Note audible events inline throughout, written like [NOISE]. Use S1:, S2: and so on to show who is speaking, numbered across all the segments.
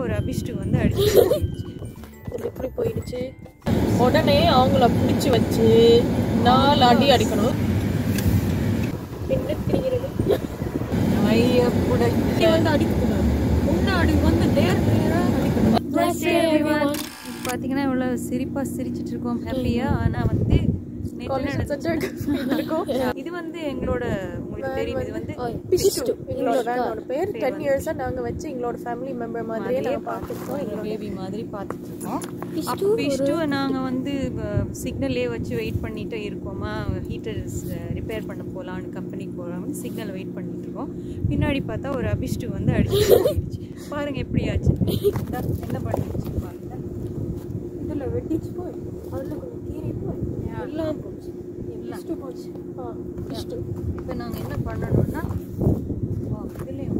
S1: ஒரு அபிஷ்டு வந்து அடிச்சு
S2: எப்படி போயிடுச்சு. உடனே அவங்கள பிடிச்சி வச்சு நாலு அடி அடிக்கணும். பின்னுக்கிறது வந்து அடிக்கக்கூடாது முன்னாடி வந்து நேர் நேரா அடிக்கணும்.
S1: பார்த்தீங்கன்னா இவ்வளோ சிரிப்பாக சிரிச்சிட்டு இருக்கோம். ஹாப்பியாக ஆனால் வந்து என்ன? [LAUGHS] இது வந்து எங்களோட தெரியும் இது வந்து
S2: பிஷ்டு எங்களோட பேர் டென் இயர்ஸாக நாங்கள் வச்சு எங்களோட ஃபேமிலி மெம்பர் மாதிரியே நாங்கள் பார்த்துருக்கோம்
S1: எங்களோட பேபி மாதிரி பார்த்துட்டு இருக்கோம். பிஷ்டு நாங்கள் வந்து சிக்னல்லே வச்சு வெயிட் பண்ணிட்டு இருக்கோமா? ஹீட்டர்ஸ் ரிப்பேர் பண்ண போகலான்னு கம்பெனிக்கு போகலாம்னு சிக்னல் வெயிட் பண்ணிட்டு இருக்கோம். பின்னாடி பார்த்தா ஒரு அபிஷ்டு வந்து அடிச்சு. பாருங்க எப்படி ஆச்சு [LAUGHS] என்ன பண்ணிடுச்சு பாருங்க.
S2: இதில் வெட்டிச்சு போய். அதில் கொஞ்சம் கீறி போய் எல்லாம் போச்சு பிஷ்டு போச்சு. ஆ பிஷ்டு
S1: இப்போ நாங்கள் என்ன பண்ணணும்னா ஓ, இதுலயும்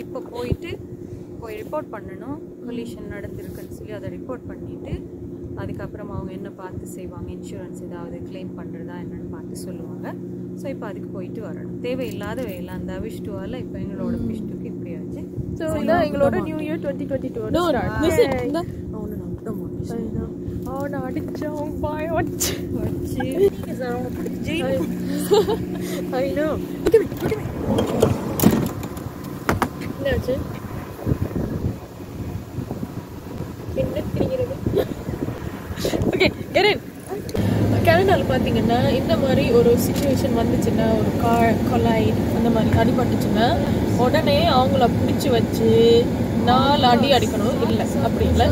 S1: இப்போ போயிட்டு போய் ரிப்போர்ட் பண்ணணும். கொலிஷன் நடந்திருக்குன்னு சொல்லி அதை ரிப்போர்ட் பண்ணிட்டு அதுக்கப்புறம் அவங்க என்ன பார்த்து செய்வாங்க? இன்சூரன்ஸ் ஏதாவது கிளைம் பண்ணுறதா என்னன்னு பார்த்து சொல்லுவாங்க. ஸோ இப்போ அதுக்கு போயிட்டு வரணும். தேவையில்லாத வேலை. அந்த அவிஷ்டுவால் இப்போ எங்களோட பிஷ்டுக்கு இப்படி ஆச்சு
S2: ஸோ இதான் எங்களோட new year twenty twenty two പഠിച്ചോം
S1: പോയോച്ച് [LAUGHS]
S2: I know. Look at me, look at me. No. பார்த்தீங்கன்னா இந்த மாதிரி ஒரு சுச்சுவேஷன் வந்துச்சுன்னா ஒரு கார் கொலாய் அந்த மாதிரி அடிபட்டுச்சுன்னா உடனே அவங்கள பிடிச்சி வச்சு நாலு அடி அடிக்கணும். இல்லை அப்படி இல்லை.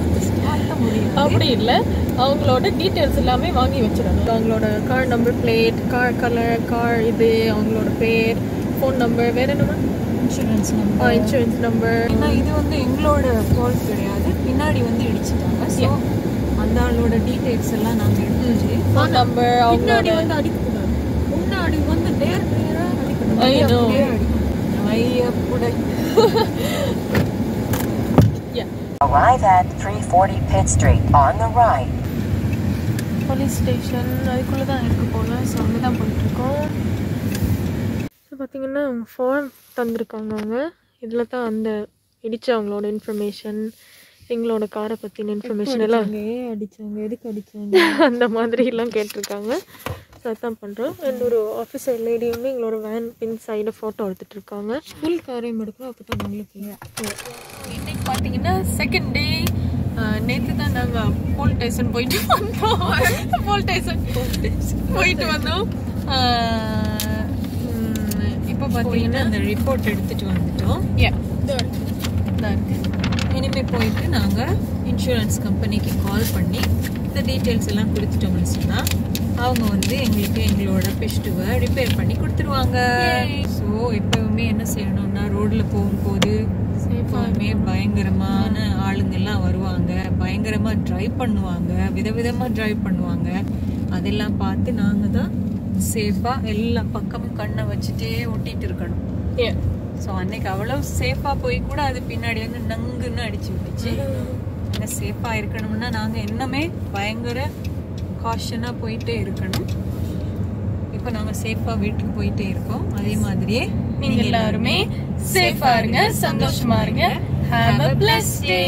S2: அப்படி இல்லை. அவங்களோட டீட்டெயில்ஸ் எல்லாமே வாங்கி வச்சிடணும். அவங்களோட car number plate car colour car இது அவங்களோட பேர் ஃபோன் நம்பர் வேற என்ன
S1: இன்சூரன்ஸ் நம்பர்
S2: இன்சூரன்ஸ் நம்பர்
S1: ஏன்னா இது வந்து எங்களோட ஃபால்ட் கிடையாது. பின்னாடி வந்து இடிச்சிட்டாங்க. ஸோ அந்த ஆளோட டீடைல்ஸ் எல்லாம் நாங்கள் எடுத்துச்சு
S2: ஃபோன் நம்பர் அவங்களோட
S1: வந்து அடிக்கக்கூடாது. முன்னாடி வந்து நேர் நேரா அடிக்கணும். அடிக்கணும். ஐயப்புடை. [LAUGHS]
S3: Arrive at 340 Pitt Street on the right.
S2: Police station அதுக்குள்ளே தான் இருக்கு போல ஸோ அங்கே தான் போயிட்டுருக்கோம். ஸோ பார்த்தீங்கன்னா ஃபார்ம் தந்திருக்காங்க அவங்க. இதில் தான் அந்த இடிச்ச அவங்களோட இன்ஃபர்மேஷன் எங்களோட காரை பற்றின இன்ஃபர்மேஷன் எல்லாம்
S1: ஏன் அடிச்சாங்க? எதுக்கு அடிச்சாங்க? [LAUGHS]
S2: அந்த மாதிரி எல்லாம் கேட்டிருக்காங்க. ஸோ அதான் பண்ணுறோம் அண்ட் ஒரு ஆஃபீஸர் லேடி வந்து எங்களோட வேன் பின் சைடு ஃபோட்டோ எடுத்துட்டு இருக்காங்க
S1: ஃபுல் காரையும் எடுக்கணும் அப்போ தான் உங்களுக்கு
S2: இன்னைக்கு பார்த்தீங்கன்னா செகண்ட் டே நேற்று தான் நாங்கள் போல் ஸ்டேஷன் போயிட்டு வந்தோம். போல் ஸ்டேஷன் போயிட்டு வந்தோம்.
S1: இப்போ பார்த்தீங்கன்னா அந்த ரிப்போர்ட் எடுத்துட்டு வந்துட்டோம்.
S2: யா தான்
S1: இனிமே போயிட்டு நாங்கள் இன்சூரன்ஸ் கம்பெனிக்கு கால் பண்ணி இந்த டீட்டெயில்ஸ் எல்லாம் கொடுத்துட்டோம்னு சொன்னால் அவங்க வந்து எங்களுக்கு எங்களோட பெஸ்ட்டுவை ரிப்பேர் பண்ணி கொடுத்துருவாங்க. ஸோ எப்பவுமே என்ன செய்யணும்னா ரோட்டில் போகும்போது எப்பவுமே பயங்கரமான ஆளுங்கெல்லாம் வருவாங்க. பயங்கரமாக ட்ரைவ் பண்ணுவாங்க. விதவிதமாக ட்ரைவ் பண்ணுவாங்க. அதெல்லாம் பார்த்து நாங்கள் தான் சேஃபாக எல்லா பக்கமும் கண்ணை வச்சுட்டே ஒட்டிட்டு இருக்கணும். ஸோ அன்னைக்கு அவ்வளோ சேஃபாக போய் கூட அது பின்னாடி வந்து நங்குன்னு அடிச்சு விட்டுச்சு. ஆனால் சேஃபாக இருக்கணும்னா நாங்கள் இன்னமே பயங்கர காஷனாக போயிட்டே இருக்கணும். இப்போ நாங்கள் சேஃபாக வீட்டுக்கு போயிட்டே இருக்கோம். அதே மாதிரியே
S2: நீங்க எல்லாருமே சேஃபா இருங்க சந்தோஷமா இருங்க. Have a plus day